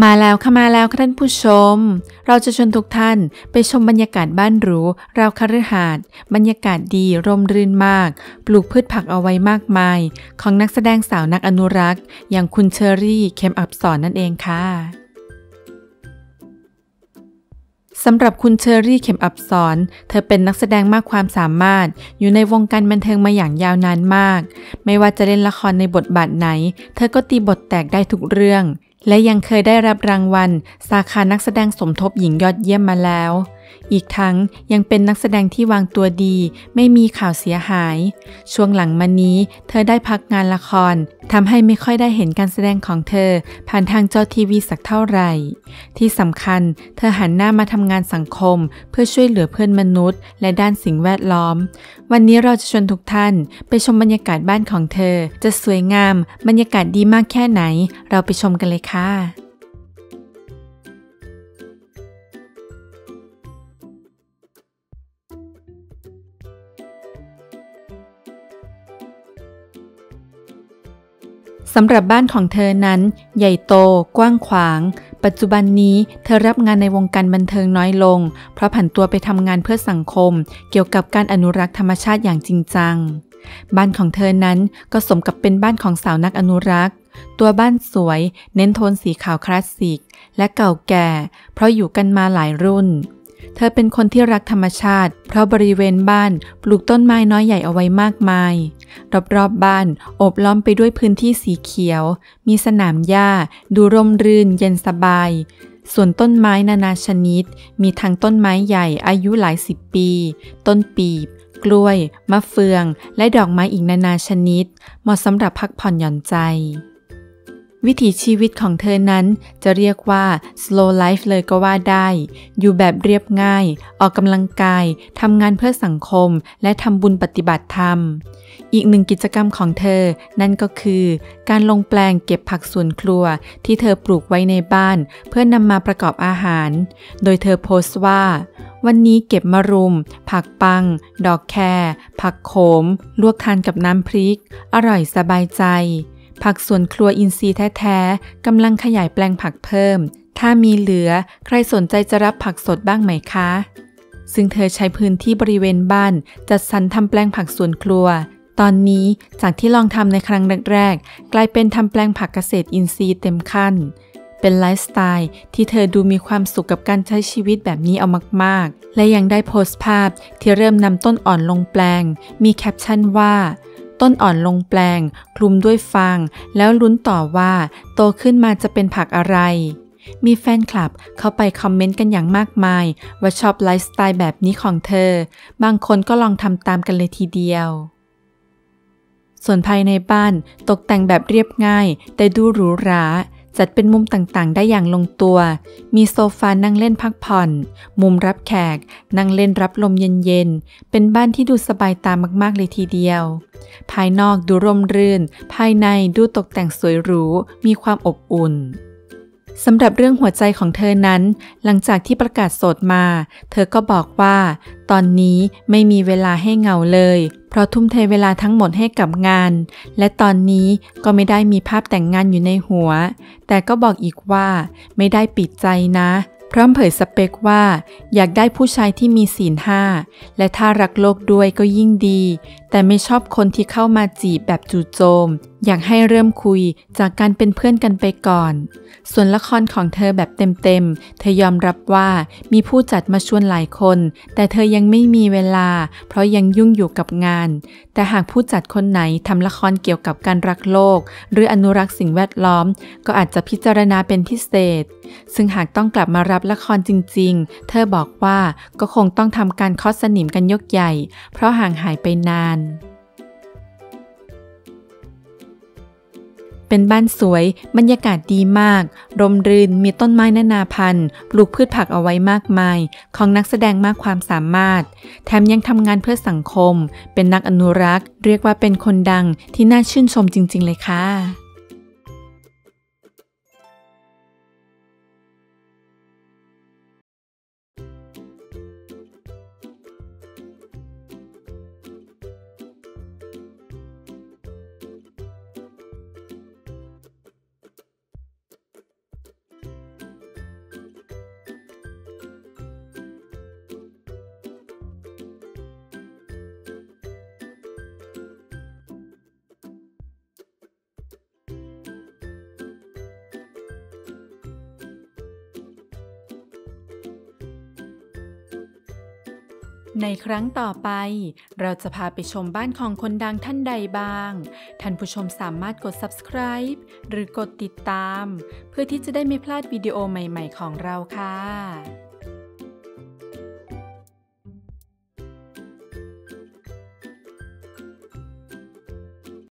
มาแล้วค่ะมาแล้วค่ะท่านผู้ชม เราจะชวนทุกท่านไปชมบรรยากาศบ้านหรูราวคฤหาสน์บรรยากาศดีร่มรื่นมาก ปลูกพืชผักเอาไว้มากมาย ของนักแสดงสาวนักอนุรักษ์ อย่างคุณเชอรี่เคมอับสอนนั่นเองค่ะสำหรับคุณเชอรี่เข็มอับสอนเธอเป็นนักแสดงมากความสามารถ อยู่ในวงการบันเทิงมาอย่างยาวนานมาก ไม่ว่าจะเล่นละครในบทบาทไหน เธอก็ตีบทแตกได้ทุกเรื่อง และยังเคยได้รับรางวัล สาขานักแสดงสมทบหญิงยอดเยี่ยมมาแล้ว อีกทั้งยังเป็นนักแสดงที่วางตัวดี ไม่มีข่าวเสียหาย ช่วงหลังมานี้เธอได้พักงานละครทำให้ไม่ค่อยได้เห็นการแสดงของเธอ ผ่านทางจอทีวีสักเท่าไหร่ ที่สำคัญเธอหันหน้ามาทำงานสังคม เพื่อช่วยเหลือเพื่อนมนุษย์ และด้านสิ่งแวดล้อม วันนี้เราจะชวนทุกท่านไปชมบรรยากาศบ้านของเธอ จะสวยงาม บรรยากาศดีมากแค่ไหน เราไปชมกันเลยค่ะ สำหรับบ้านของเธอนั้น ใหญ่โต กว้างขวาง ปัจจุบันนี้เธอรับงานในวงการบันเทิงน้อยลง เพราะผันตัวไปทำงานเพื่อสังคม เกี่ยวกับการอนุรักษ์ธรรมชาติอย่างจริงจัง บ้านของเธอนั้นก็สมกับเป็นบ้านของสาวนักอนุรักษ์ ตัวบ้านสวย เน้นโทนสีขาวคลาสสิก และเก่าแก่ เพราะอยู่กันมาหลายรุ่น เธอเป็นคนที่รักธรรมชาติ เพราะบริเวณบ้านปลูกต้นไม้น้อยใหญ่เอาไว้มากมาย รอบๆบบ้านโอบล้อมไปด้วยพื้นที่สีเขียว มีสนามหญ้า ดูร่มรื่น เย็นสบาย ส่วนต้นไม้นานาชนิด มีทั้งต้นไม้ใหญ่อายุหลายสิบปี ต้นปีบกล้วย มะเฟือง และดอกไม้อีกนานาชนิด เหมาะสำหรับพักผ่อนหย่อนใจ วิถีชีวิตของเธอนั้นจะเรียกว่า slow life เลยก็ว่าได้ อยู่แบบเรียบง่าย ออกกำลังกาย ทำงานเพื่อสังคม และทำบุญปฏิบัติธรรม อีกหนึ่งกิจกรรมของเธอ นั่นก็คือ การลงแปลงเก็บผักสวนครัว ที่เธอปลูกไว้ในบ้าน เพื่อนำมาประกอบอาหาร โดยเธอโพสต์ว่า วันนี้เก็บมะรุม ผักปัง ดอกแครผักโขม ลวกทานกับน้ำพริก อร่อยสบายใจ ผักสวนครัวอินทรีย์แท้ๆกำลังขยายแปลงผักเพิ่ม ถ้ามีเหลือใครสนใจจะรับผักสดบ้างไหมคะ ซึ่งเธอใช้พื้นที่บริเวณบ้าน จัดสรรทำแปลงผักสวนครัว ตอนนี้จากที่ลองทำในครั้งแรกๆ กลายเป็นทำแปลงผักเกษตรอินทรีย์เต็มขั้น เป็นไลฟ์สไตล์ที่เธอดูมีความสุขกับการใช้ชีวิตแบบนี้เอามากๆ และยังได้โพสต์ภาพที่เริ่มนำต้นอ่อนลงแปลง มีแคปชั่นว่า ต้นอ่อนลงแปลง คลุมด้วยฟาง แล้วลุ้นต่อว่า โตขึ้นมาจะเป็นผักอะไร มีแฟนคลับเข้าไปคอมเมนต์กันอย่างมากมาย ว่าชอบไลฟ์สไตล์แบบนี้ของเธอ บางคนก็ลองทำตามกันเลยทีเดียว ส่วนภายในบ้านตกแต่งแบบเรียบง่าย แต่ดูหรูหรา จัดเป็นมุมต่างๆ ได้อย่างลงตัว มีโซฟานั่งเล่นพักผ่อน มุมรับแขก นั่งเล่นรับลมเย็นๆ เป็นบ้านที่ดูสบายตามากๆเลยทีเดียว ภายนอกดูร่มรื่น ภายในดูตกแต่งสวยหรู มีความอบอุ่น สำหรับเรื่องหัวใจของเธอนั้น หลังจากที่ประกาศโสดมา เธอก็บอกว่า ตอนนี้ไม่มีเวลาให้เหงาเลย เพราะทุ่มเทเวลาทั้งหมดให้กับงาน และตอนนี้ก็ไม่ได้มีภาพแต่งงานอยู่ในหัว แต่ก็บอกอีกว่า ไม่ได้ปิดใจนะพร้อมเผยสเปคว่า อยากได้ผู้ชายที่มีศีลห้า และถ้ารักโลกด้วยก็ยิ่งดี แต่ไม่ชอบคนที่เข้ามาจีบแบบจู่โจม อยากให้เริ่มคุยจากการเป็นเพื่อนกันไปก่อน ส่วนละครของเธอแบบเต็มๆ เธอยอมรับว่ามีผู้จัดมาชวนหลายคน แต่เธอยังไม่มีเวลา เพราะยังยุ่งอยู่กับงาน แต่หากผู้จัดคนไหนทำละครเกี่ยวกับการรักโลก หรืออนุรักษ์สิ่งแวดล้อม ก็อาจจะพิจารณาเป็นพิเศษ ซึ่งหากต้องกลับมารับละครจริง ๆ เธอบอกว่าก็คงต้องทำการคอสนิมกันยกใหญ่ เพราะห่างหายไปนาน เป็นบ้านสวย บรรยากาศดีมาก ร่มรื่น มีต้นไม้นานาพันธุ์ ปลูกพืชผักเอาไว้มากมาย ของนักแสดงมากความสามารถ แถมยังทำงานเพื่อสังคม เป็นนักอนุรักษ์ เรียกว่าเป็นคนดังที่น่าชื่นชมจริง ๆ เลยค่ะ ในครั้งต่อไป เราจะพาไปชมบ้านของคนดังท่านใดบ้าง ท่านผู้ชมสามารถกด subscribe หรือกดติดตาม เพื่อที่จะได้ไม่พลาดวิดีโอใหม่ ๆ ของเราค่ะ